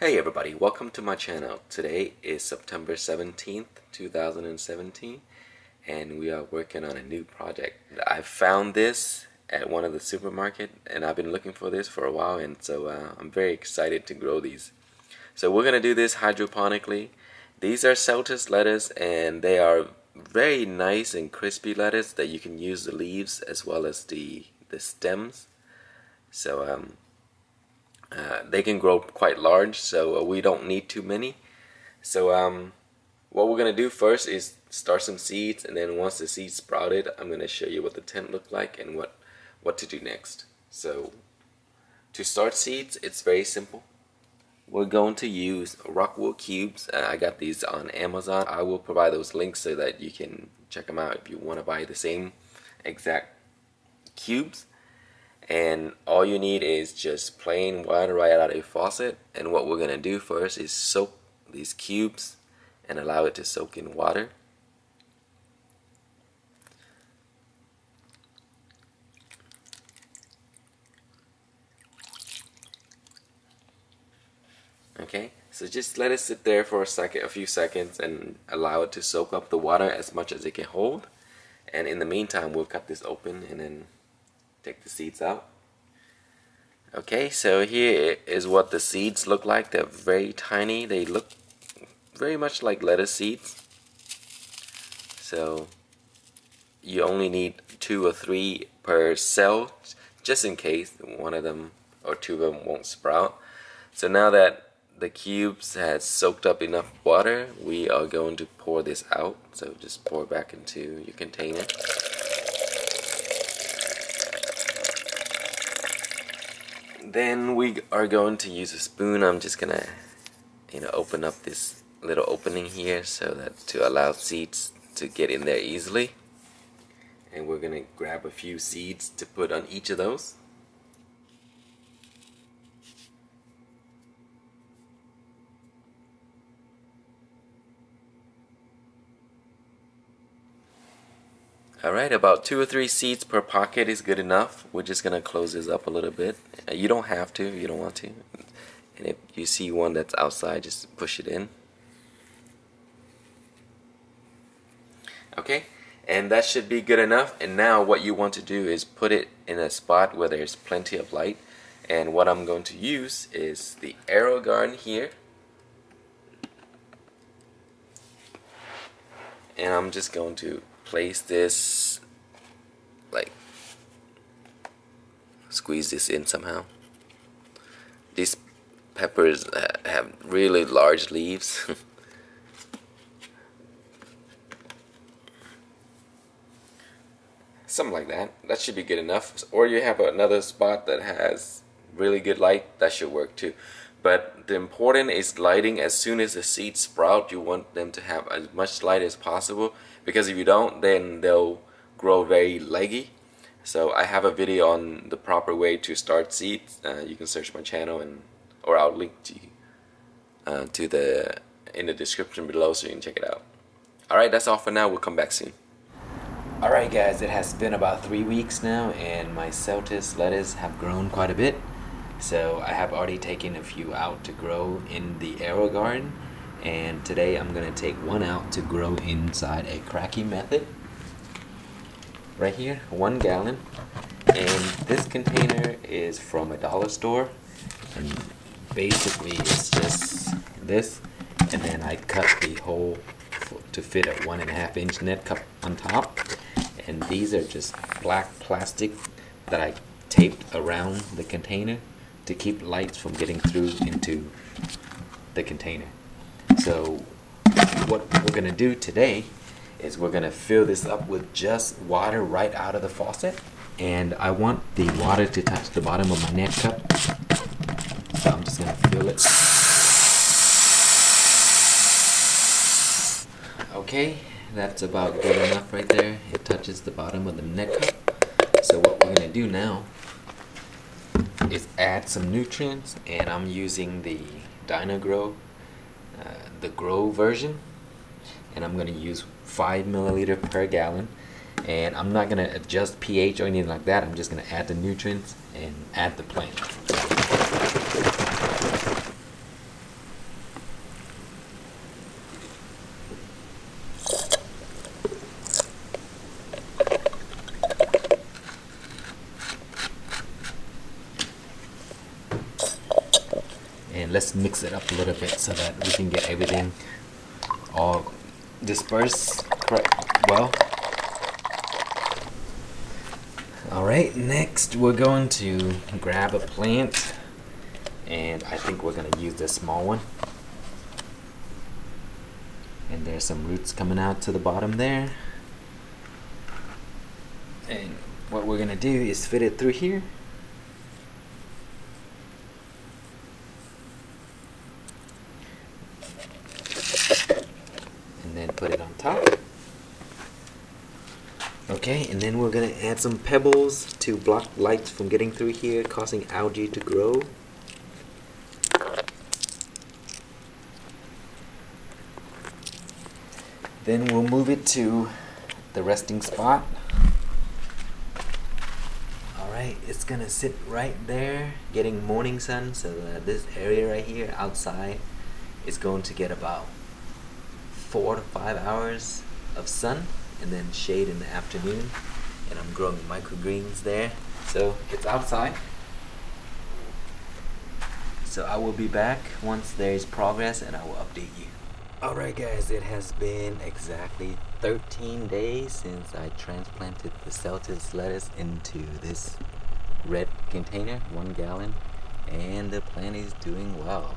Hey everybody, welcome to my channel. Today is September 17th, 2017 and we are working on a new project. I found this at one of the supermarket and I've been looking for this for a while and so uh, I'm very excited to grow these. So we're gonna do this hydroponically. These are Celtuce lettuce and they are very nice and crispy lettuce that you can use the leaves as well as the the stems. So um, uh, they can grow quite large, so uh, we don't need too many. So um, what we're gonna do first is start some seeds, and then once the seeds sprouted, I'm gonna show you what the tent looked like and what what to do next. So to start seeds, it's very simple. We're going to use rockwool cubes. Uh, I got these on Amazon. I will provide those links so that you can check them out if you want to buy the same exact cubes and all you need is just plain water right out of a faucet. And what we're gonna do first is soak these cubes and allow it to soak in water. Okay so just let it sit there for a second a few seconds and allow it to soak up the water as much as it can hold. And in the meantime we'll cut this open and then take the seeds out. Okay, so here is what the seeds look like. They're very tiny. They look very much like lettuce seeds. So you only need two or three per cell just in case one of them or two of them won't sprout. So now that the cubes has soaked up enough water, we are going to pour this out. So just pour it back into your container. Then we are going to use a spoon. I'm just gonna you know open up this little opening here so that to allow seeds to get in there easily. And we're gonna grab a few seeds to put on each of those Alright, about two or three seats per pocket is good enough. We're just going to close this up a little bit. Uh, you don't have to you don't want to. And if you see one that's outside, just push it in. Okay, and that should be good enough. And now what you want to do is put it in a spot where there's plenty of light. And what I'm going to use is the AeroGarden here. And I'm just going to place this like squeeze this in somehow. These peppers have really large leaves. Something like that. That should be good enough. Or you have another spot that has really good light that should work too. But the important is lighting. As soon as the seeds sprout you want them to have as much light as possible because if you don't then they'll grow very leggy. So I have a video on the proper way to start seeds. Uh, you can search my channel and or I'll link to uh, to the in the description below so you can check it out. Alright that's all for now. We'll come back soon. Alright guys, it has been about three weeks now and my Celtuce lettuce have grown quite a bit. So I have already taken a few out to grow in the AeroGarden and today I'm going to take one out to grow inside a Kratky method. Right here, one gallon. And this container is from a dollar store and basically it's just this and then I cut the hole to fit a one and a half inch net cup on top and these are just black plastic that I taped around the container to keep lights from getting through into the container. So what we're going to do today is we're going to fill this up with just water right out of the faucet. And I want the water to touch the bottom of my net cup. So I'm just going to fill it. Okay, that's about good enough right there. It touches the bottom of the net cup. So what we're going to do now is add some nutrients and I'm using the Dyna-Gro, uh, the Grow version and I'm to use 5 milliliter per gallon. And I'm not to adjust pH or anything like that. I'm just to add the nutrients and add the plant and let's mix it up a little bit so that we can get everything all dispersed correct well. Alright next we're going to grab a plant and I think we're gonna use this small one. And there's some roots coming out to the bottom there. And what we're gonna do is fit it through here and then put it on top okay and then we're gonna add some pebbles to block light from getting through here causing algae to grow. Then we'll move it to the resting spot. Alright it's gonna sit right there getting morning sun so uh, this area right here outside is going to get about four to five hours of sun and then shade in the afternoon and I'm growing microgreens there. So it's outside. So I will be back once there is progress and I will update you. Alright guys, it has been exactly 13 days since I transplanted the Celtuce lettuce into this red container, one gallon, and the plant is doing well.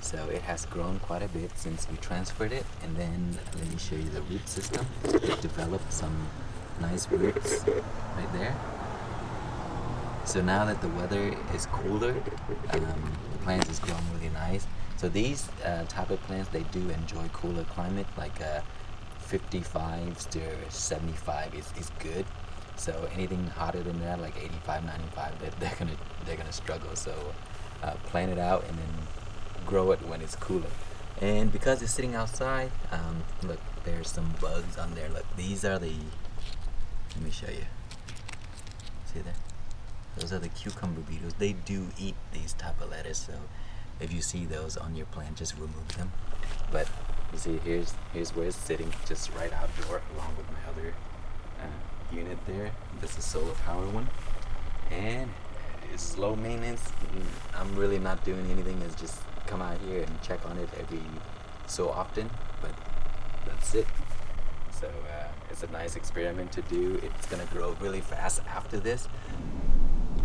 So it has grown quite a bit since we transferred it, and then let me show you the root system. It developed some nice roots right there. So now that the weather is cooler, um, the plant is growing really nice. So these uh, type of plants, they do enjoy cooler climate, like uh, 55 to 75 is, is good. So anything hotter than that, like 85, 95, they're, they're gonna they're gonna struggle. So uh, plant it out and then grow it when it's cooler. And because it's sitting outside, um, look, there's some bugs on there. Look, these are the. Let me show you. See there? Those are the cucumber beetles. They do eat these type of lettuce. So if you see those on your plant just remove them but you see here's here's where it's sitting just right outdoor along with my other uh, unit there this is a solar power one and it's low maintenance I'm really not doing anything it's just come out here and check on it every so often but that's it so uh, it's a nice experiment to do it's gonna grow really fast after this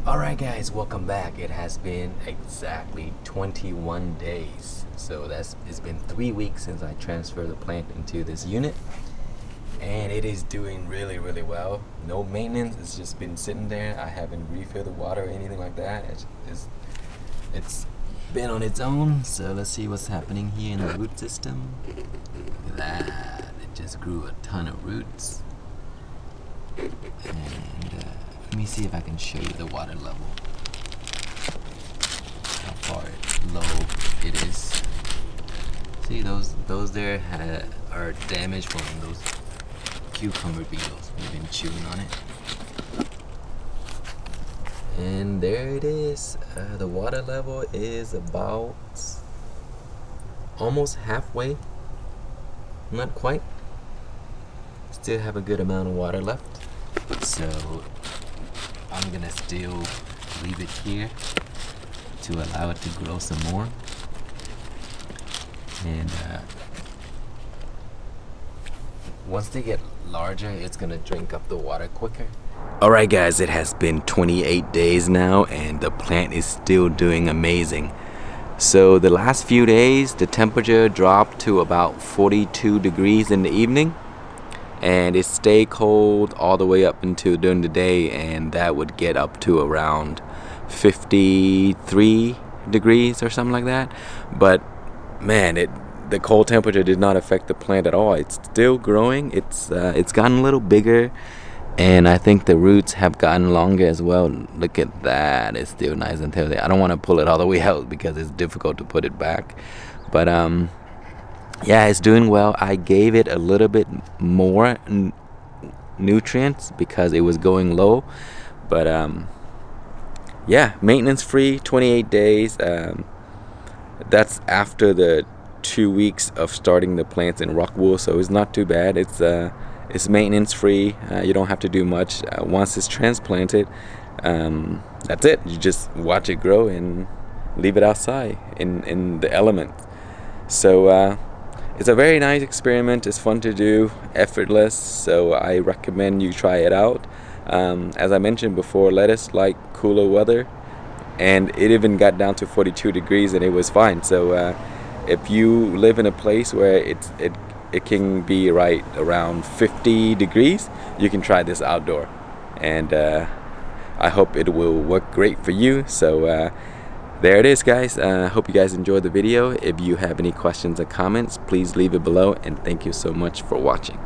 Alright guys, welcome back. It has been exactly 21 days. So that's it's been three weeks since I transferred the plant into this unit. And it is doing really, really well. No maintenance, it's just been sitting there. I haven't refilled the water or anything like that. It's, it's, it's been on its own. So let's see what's happening here in the root system. Look at that. It just grew a ton of roots. And uh, let me see if I can show you the water level. How far low it is. See those those there are damaged from those cucumber beetles. We've been chewing on it. And there it is. Uh, the water level is about almost halfway. Not quite. Still have a good amount of water left. So I'm gonna still leave it here to allow it to grow some more and uh, once they get larger it's gonna drink up the water quicker alright guys it has been 28 days now and the plant is still doing amazing. So the last few days the temperature dropped to about 42 degrees in the evening and it stayed cold all the way up until during the day and that would get up to around 53 degrees or something like that. But man it the cold temperature did not affect the plant at all. It's still growing. It's uh, it's gotten a little bigger and I think the roots have gotten longer as well look at that it's still nice and healthy I don't want to pull it all the way out because it's difficult to put it back but um yeah, it's doing well. I gave it a little bit more nutrients because it was going low, but um, yeah, maintenance free, 28 days. Um, that's after the two weeks of starting the plants in rock wool, so it's not too bad. It's uh, it's maintenance free. Uh, you don't have to do much. Uh, once it's transplanted, um, that's it. You just watch it grow and leave it outside in in the element so uh, it's a very nice experiment it's fun to do effortless so I recommend you try it out um, as I mentioned before lettuce like cooler weather and it even got down to 42 degrees and it was fine so uh, if you live in a place where it's it it can be right around 50 degrees. You can try this outdoor. And uh, I hope it will work great for you. So uh, there it is guys. Uh, hope you guys enjoyed the video. If you have any questions or comments please leave it below. And thank you so much for watching